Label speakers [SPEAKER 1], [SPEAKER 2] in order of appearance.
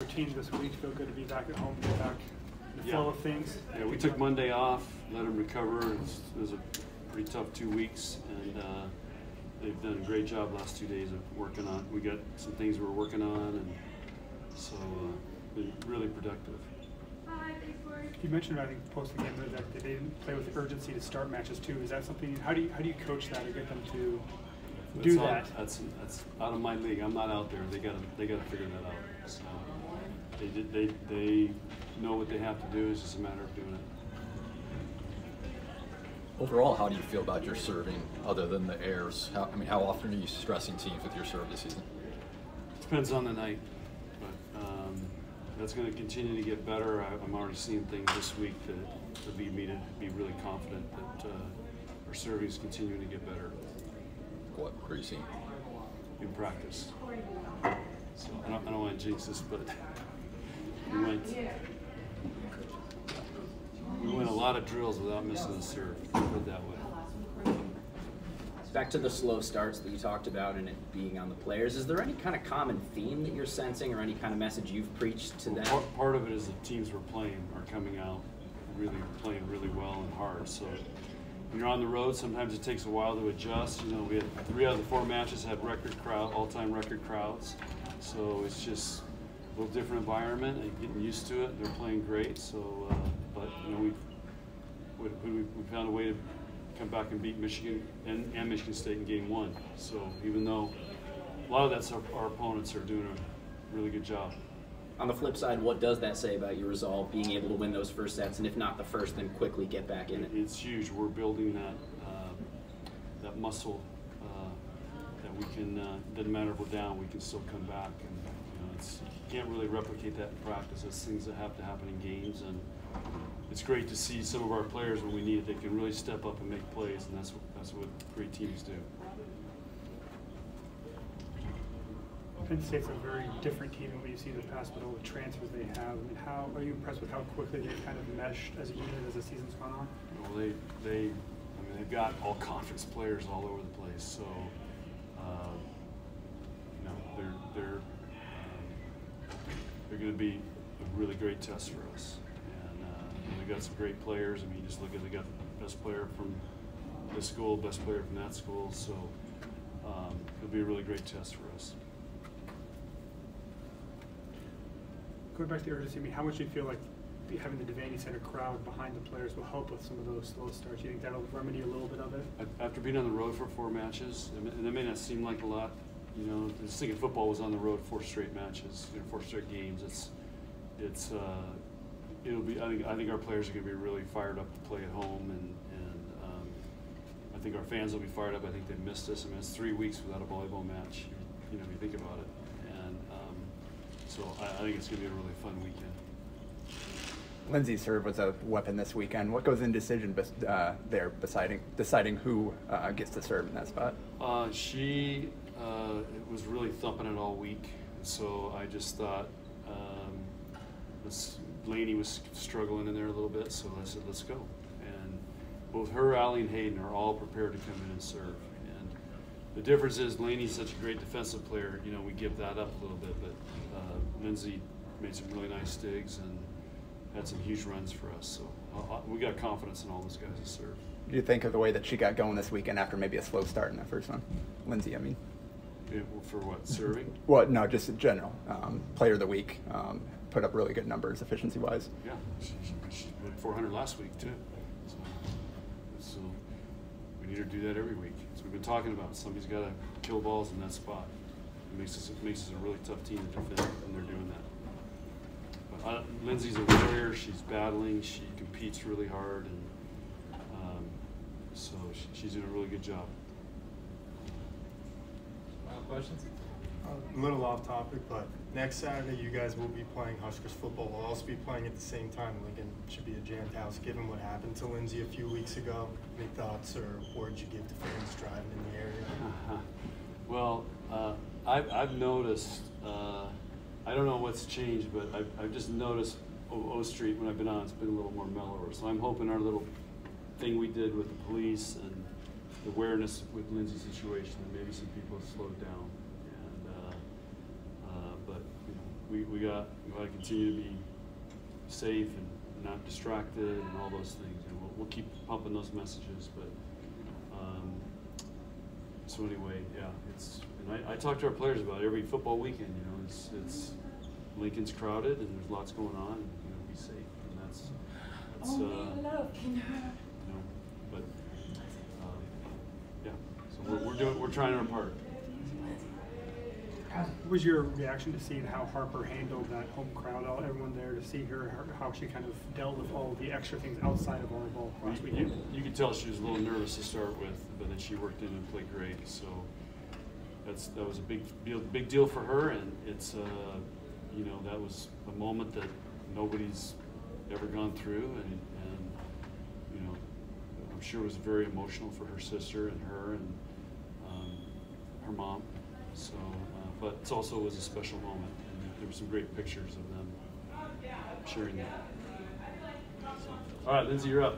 [SPEAKER 1] routine this week. Feel good to be back at home, get back in the
[SPEAKER 2] Yeah.
[SPEAKER 1] flow of things.
[SPEAKER 2] Yeah, we took Monday off, let them recover. It was, it was a pretty tough two weeks, and uh, they've done a great job last two days of working on. We got some things we're working on, and so uh, been really productive.
[SPEAKER 1] You mentioned, I think, post the game that they didn't play with urgency to start matches too. Is that something? How do you how do you coach that or get them to do
[SPEAKER 2] That's all-
[SPEAKER 1] that?
[SPEAKER 2] That's that's out of my league. I'm not out there. They got to they got to figure that out. So they did they they know what they have to do. It's just a matter of doing it.
[SPEAKER 3] Overall, how do you feel about your serving other than the airs? How, I mean, how often are you stressing teams with your serve this season?
[SPEAKER 2] Depends on the night, but um, that's going to continue to get better. I, I'm already seeing things this week that, that lead me to be really confident that uh, our serving is continuing to get better
[SPEAKER 3] What, what are you seeing?
[SPEAKER 2] in practice. So I don't, I don't want to jinx this, but we went we went a lot of drills without missing a serve. Put it that way.
[SPEAKER 4] Back to the slow starts that you talked about and it being on the players. Is there any kind of common theme that you're sensing or any kind of message you've preached to them?
[SPEAKER 2] Part, of it is the teams we're playing are coming out really playing really well and hard. So when you're on the road, sometimes it takes a while to adjust. You know, we had three out of the four matches had record crowd, all-time record crowds. So it's just little different environment and getting used to it. They're playing great. So, uh, but you know, we've we, we, found a way to come back and beat Michigan and, and Michigan State in game one. So even though a lot of that's our, our opponents are doing a really good job.
[SPEAKER 4] On the flip side, what does that say about your resolve, being able to win those first sets, and if not the first, then quickly get back in it?
[SPEAKER 2] It's huge. We're building that uh, that muscle uh, that we can. Uh, doesn't matter if we're down, we can still come back. And it's you can't really replicate that in practice. It's things that have to happen in games, and it's great to see some of our players when we need it. They can really step up and make plays, and that's what that's what great teams do.
[SPEAKER 1] Penn State's a very different team than what you see in the past with all the transfers they have. I mean, how are you impressed with how quickly they've kind of meshed as a unit as the season's gone on?
[SPEAKER 2] Well, they they I mean they've got all conference players all over the place. So uh, you know they're they're they're going to be a really great test for us. And uh, they've got some great players. I mean, you just look at they got the best player from this school, best player from that school. So um, it'll be a really great test for us.
[SPEAKER 1] Going back to the urgency, I mean, how much do you feel like having the Devaney Center crowd behind the players will help with some of those slow starts? You think that'll remedy a little bit of it?
[SPEAKER 2] After being on the road for four matches, and it may not seem like a lot, you know, just thinking football was on the road four straight matches, you know, four straight games. It's, it's, uh, it'll be. I think I think our players are going to be really fired up to play at home, and and um, I think our fans will be fired up. I think they missed us. I mean, it's three weeks without a volleyball match. You know, if you think about it, and um, so I, I think it's going to be a really fun weekend.
[SPEAKER 5] Lindsay's serve was a weapon this weekend. What goes in decision uh, there, deciding deciding who uh, gets to serve in that spot?
[SPEAKER 2] Uh, she uh, it was really thumping it all week, so I just thought um, this, Laney was struggling in there a little bit, so I said, let's go. And both her, Allie, and Hayden are all prepared to come in and serve. And the difference is Laney's such a great defensive player. You know, we give that up a little bit, but uh, Lindsay made some really nice digs and had some huge runs for us. So uh, uh, we got confidence in all those guys to serve.
[SPEAKER 5] Do you think of the way that she got going this weekend after maybe a slow start in that first one? Lindsay, I mean.
[SPEAKER 2] For what serving?
[SPEAKER 5] Well, no, just in general. Um, player of the week, um, put up really good numbers efficiency wise.
[SPEAKER 2] Yeah, she, she, she had 400 last week too. So, so we need her to do that every week. So we've been talking about somebody's got to kill balls in that spot. It makes us it makes us a really tough team to defend, and they're doing that. But uh, Lindsay's a warrior. She's battling. She competes really hard, and um, so she, she's doing a really good job.
[SPEAKER 6] Final questions?
[SPEAKER 7] A little off topic, but next Saturday you guys will be playing Huskers football. We'll also be playing at the same time. Lincoln should be a jammed house. Given what happened to Lindsay a few weeks ago, any thoughts or words you give to fans driving in the area?
[SPEAKER 2] Well, uh, I've, I've noticed, uh, I don't know what's changed, but I've, I've just noticed O, o Street when I've been on, it's been a little more mellower. So I'm hoping our little thing we did with the police and the awareness with Lindsay's situation, that maybe some people have slowed down. And, uh, uh, but, you know, we, we got we got to continue to be safe and not distracted and all those things. And we'll, we'll keep pumping those messages. But um, so anyway, yeah, it's and I, I talk to our players about it every football weekend. You know, it's it's Lincoln's crowded and there's lots going on. And, you know, be safe, and that's that's uh, you know, but um, yeah. So we're, we're doing we're trying our part.
[SPEAKER 1] What was your reaction to seeing how Harper handled that home crowd, all everyone there, to see her, her how she kind of dealt with all the extra things outside of volleyball last
[SPEAKER 2] You,
[SPEAKER 1] weekend?
[SPEAKER 2] you could tell she was a little nervous to start with, but then she worked in and played great. So that's that was a big deal, big deal for her, and it's uh, you know that was a moment that nobody's ever gone through, and and you know I'm sure it was very emotional for her sister and her and um, her mom. So, uh, but it also was a special moment, and there were some great pictures of them sharing that. So, all right, Lindsay, you're up.